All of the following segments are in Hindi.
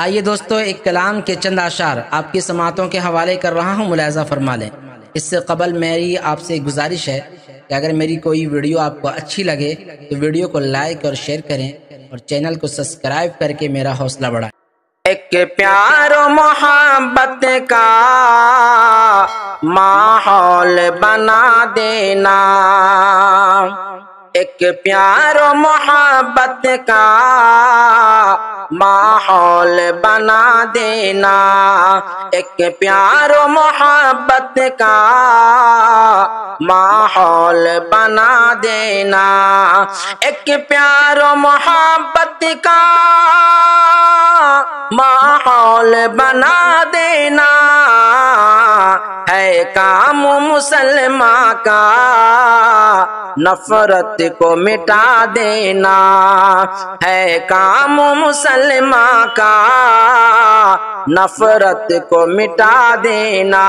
आइए दोस्तों, एक कलाम के चंद आशार आपकी समातों के हवाले कर रहा हूँ मुलाजा फरमा लें। इससे कबल मेरी आपसे गुजारिश है कि अगर मेरी कोई वीडियो आपको अच्छी लगे तो वीडियो को लाइक और शेयर करें और चैनल को सब्सक्राइब करके मेरा हौसला बढ़ाएँ। एक प्यार मोहब्बत का माहौल बना देना। एक प्यार मोहब्बत का माहौल बना देना। एक प्यार मोहब्बत का माहौल बना देना। एक प्यार मोहब्बत का माहौल बना देना। है काम मुसलमान का। नफरत को मिटा देना है काम मुसलमान का। नफरत को मिटा देना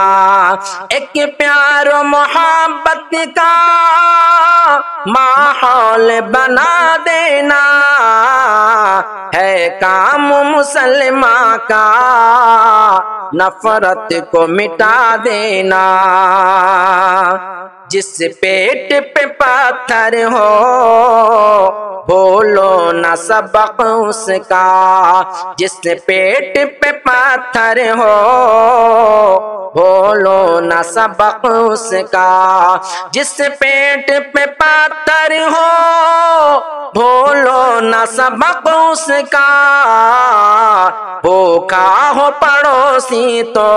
एक प्यार मोहब्बत का माहौल बना देना है काम मुसलमान का। नफरत को मिटा देना, जिस पेट पे पत्थर हो, बोलो न सबक उसका, जिस पेट पे पत्थर हो, बोलो न सबक उसका, जिस पेट पे पत्थर हो, बोलो न सबक उसका। भूखा हो पड़ोसी तो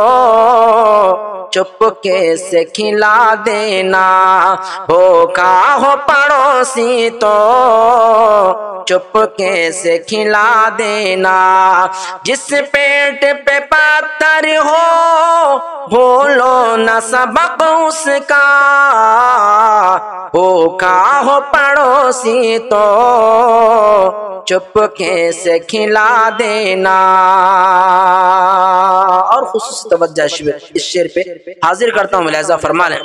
चुपके से खिला देना। भूखा हो पड़ोसी तो चुपके से खिला देना। जिस पेट पे पत्थर हो भूलो न सबक उसका। भूखा हो पड़ोसी तो चुपके से खिला देना। और खुश तवज्जा इस शेर पे हाजिर करता हूँ मुलाजा फरमा लें।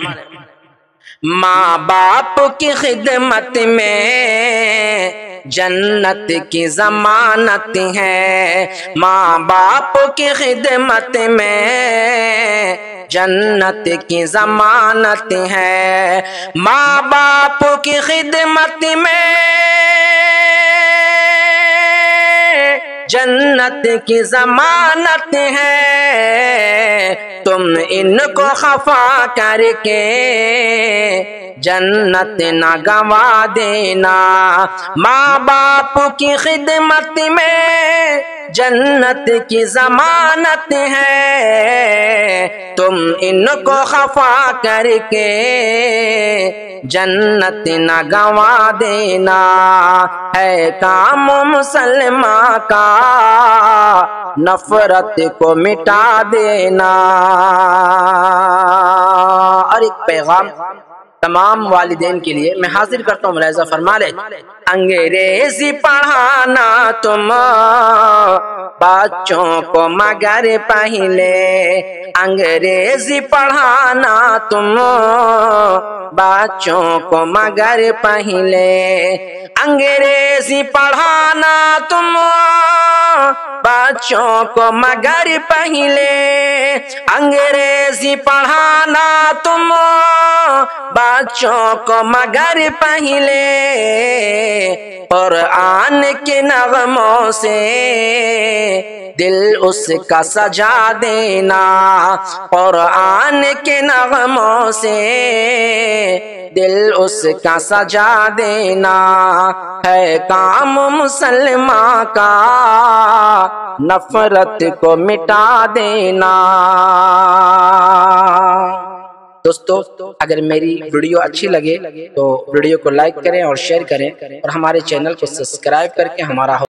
माँ बाप की खिदमत में जन्नत की जमानत है। माँ बाप की खिदमत में जन्नत की जमानत है। माँ बाप की खिदमत में जन्नत की जमानत है। तुम इनको खफा करके जन्नत न गवा देना। माँ बाप की खिदमत में जन्नत की जमानत है। तुम इनको खफा करके जन्नत न गवा देना। है काम मुसलमान का नफरत को मिटा देना। और एक पैगाम तमाम वालिदेन के लिए मैं हाजिर करता हूँ मुलाजा फरमा ले। अंग्रेज़ी पढ़ाना तुम बच्चों को मगर पहले। अंग्रेज़ी पढ़ाना तुम बच्चों को मगर पहले। अंग्रेज़ी पढ़ाना तुम बच्चों को मगर पहले अंग्रेज़ी पढ़ाना तुम बच्चों को मगर पहले और आन के नगमों से दिल उसका सजा देना और आन के नगमों से। दिल उसका सजा देना है काम मुसलमान का। नफरत को मिटा देना। दोस्तों, अगर मेरी वीडियो अच्छी लगे तो वीडियो को लाइक करें और शेयर करें और हमारे चैनल को सब्सक्राइब करके हमारा